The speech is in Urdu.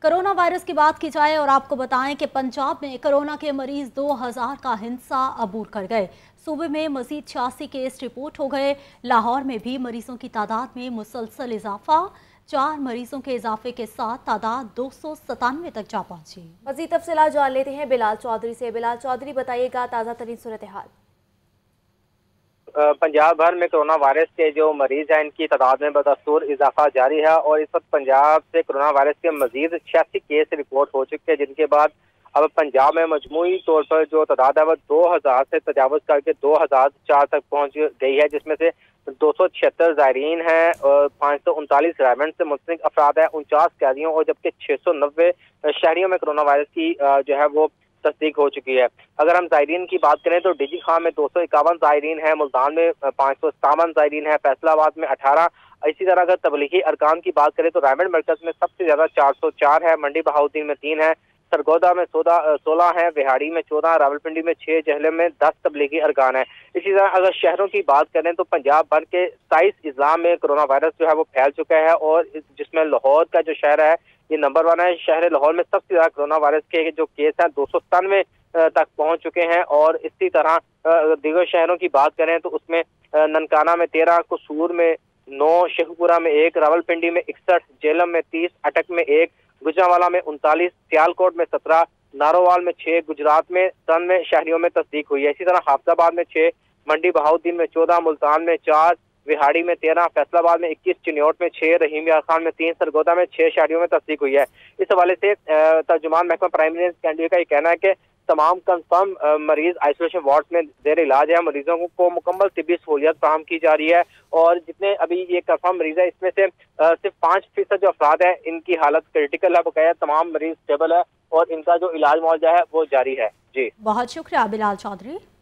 کرونا وائرس کی بات کی جائے اور آپ کو بتائیں کہ پنجاب میں کرونا کے مریض دو ہزار کا ہنسا عبور کر گئے۔ صوبے میں مزید چھیاسی کیس رپورٹ ہو گئے۔ لاہور میں بھی مریضوں کی تعداد میں مسلسل اضافہ۔ چار مریضوں کے اضافے کے ساتھ تعداد دو سو ستانوے تک جا پہنچی۔ مزید تفصیلات جان لیتے ہیں بلال چودھری سے۔ بلال چودھری، بتائیے گا تازہ ترین صورتحال۔ پنجاب بھر میں کرونا وائرس کے جو مریض ہیں، ان کی تعداد میں بدستور اضافہ جاری ہے اور اس وقت پنجاب سے کرونا وائرس کے مزید چھیاسی کیس رپورٹ ہو چکے ہیں، جن کے بعد اب پنجاب میں مجموعی طور پر جو تعداد ہے، وہ دو ہزار سے تجاوز کر کے دو ہزار چار تک پہنچ گئی ہے، جس میں سے دو سو چھہتر زائرین ہیں اور پانچ سو انتالیس ریمنٹ سے منسلک افراد ہیں، انچاس قیدیوں اور جبکہ چھ سو نوے شہریوں میں کرونا وائرس کی جو ہے، وہ تصدیق ہو چکی ہے۔ اگر ہم زائرین کی بات کریں تو ڈیجی خان میں دو سو اکاون زائرین ہیں، ملتان میں پانچ سو ستاون زائرین ہیں، فیصلہ آباد میں اٹھارہ۔ اسی طرح اگر تبلیغی ارکان کی بات کریں تو رائمنڈ مرکز میں سب سے زیادہ چار سو چار ہے منڈی بہاؤدین میں تین ہے سرگودا میں سولہ ہیں، بہاڑی میں چودہ راول پنڈی میں چھ، جہلم میں دس تبلیغی ارکان ہیں۔ اسی طرح اگر شہروں کی بات کریں تو پنجاب بھر کے سائز اضلاع میں کرونا وائرس جو ہے وہ پھیل چکا ہے اور جس میں لاہور کا جو شہر ہے یہ نمبر ون ہے۔ شہر لاہور میں سب سے زیادہ کرونا وائرس کے جو کیس ہیں دو سو ستانوے تک پہنچ چکے ہیں اور اسی طرح دیگر شہروں کی بات کریں تو اس میں ننکانہ میں تیرہ، قصور میں نو شیخپورہ میں ایک راول پنڈی میں اکسٹھ جیلم میں تیس، اٹک میں ایک گجراوالا میں انتالیس سیال کوٹ میں سترہ نارووال میں چھ، گجرات میں سن میں شہریوں میں تصدیق ہوئی ہے۔ اسی طرح حافظ آباد میں چھ، منڈی بہاؤدین میں چودہ، ملتان میں چار، وہاڑی میں تیرہ فیصلہ آباد میں اکیس، چنیوٹ میں چھ، رحیم یار خان میں تین، سرگودا میں چھ، شہریوں میں تصدیق ہوئی ہے۔ اس حوالے سے ترجمان محکمہ پرائمری کینڈیڈیٹ کا یہ کہنا ہے کہ تمام کنفرم مریض آئسولیشن وارڈ میں زیر علاج ہے مریضوں کو مکمل طبی سہولیت فراہم کی جا رہی ہے اور جتنے ابھی یہ کنفرم مریض ہے اس میں سے صرف پانچ فیصد جو افراد ہیں، ان کی حالت کریٹیکل ہے۔ بقایا تمام مریض اسٹیبل ہے اور ان کا جو علاج معاوضہ ہے، وہ جاری ہے۔ جی۔ بہت شکریہ، بلال چودھری۔